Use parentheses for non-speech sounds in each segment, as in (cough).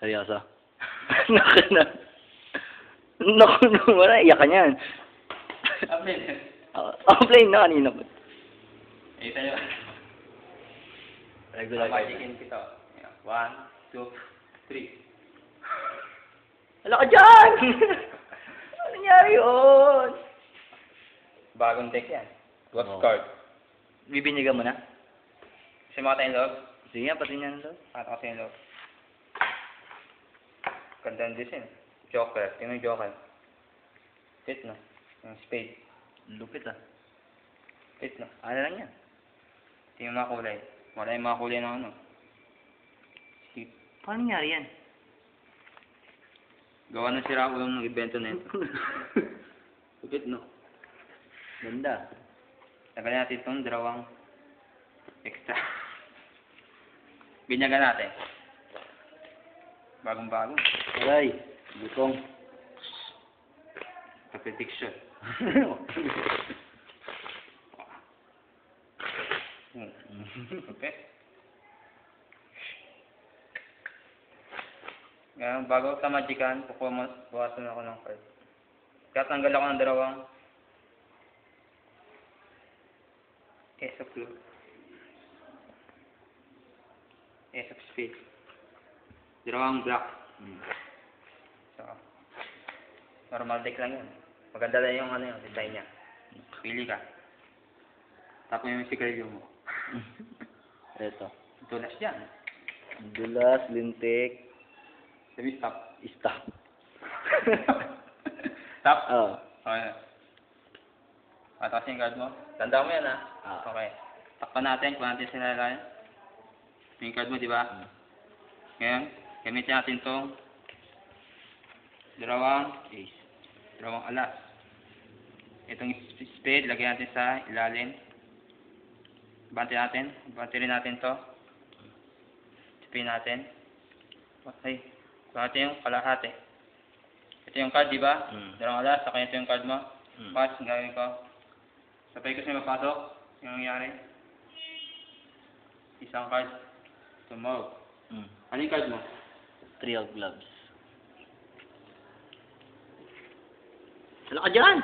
Seryoso? (laughs) Naku na. Naku naman, naiyak ka niyan. Update. (laughs) Uh, offline na kanina pa. Eh, tayo. Regular. Magikin kita. One, two, three. Wala ka dyan! (laughs) ano nangyari yun? Bagong deck yan. Ghost Oo. card. Bibinyagan mo na? Kasi mga tayong loob. Sige pati niyan daw. Pato kasi yung loob. Ganda ng design. Joker. Tingnan yung Joker. Fit no? Yung spade. Lupit ah. Fit no? Ano lang yan? Tingnan yung mga kulay. Wala yung mga kulay ng ano. Si Paano nangyari yan? Gawa ng sira ulo ng ibento na ito. (laughs) Lupit no? Ganda. Tagal natin itong dalawang extra. (laughs) Binyagan natin. Bagong bago. Aray, butong. Prediction. Hmm. (laughs) Okay. Ngayon, bago kukuha mo, bukasan ako ng card. Kaya tanggal ako ng dalawang Ace of Club. Ace of Spades. Dalawang black. Hmm. So, normal deck lang yun. Maganda lang yung ano yung design niya. Pili ka. Tapos yung sigarilyo mo. (laughs) Eto. Tulas yan. Dulas, lintik, Sabi stop. stop. (laughs) stop? Oo. Okay. Patakas yung card mo. Tanda mo yan ha. Ah. Okay. Takpan natin kung natin sila lang. Yung card mo, di ba? Hmm. Ngayon, gamitin natin tong dalawang Ace. dalawang alas. Itong sp- spade, lagyan natin sa ilalim. Bante natin. Bante rin natin to. Spin natin. Okay. Bante yung kalahati. Ito yung card, di ba? Mm. Dalawang alas, saka ito yung card mo. Mm. Pass, gawin ko. Sabay kasi mapasok. Yung nangyari. Isang card. Tumawag. Mm. Ano yung card mo? Three of gloves. Wala ka dyan!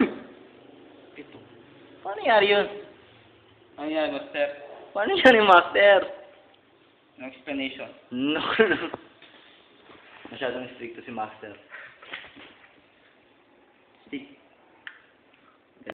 (laughs) Ito. Paano nangyari yun? Ano yan, master? Paano nangyari, master? No explanation. No. Masyadong strict si master. Stick.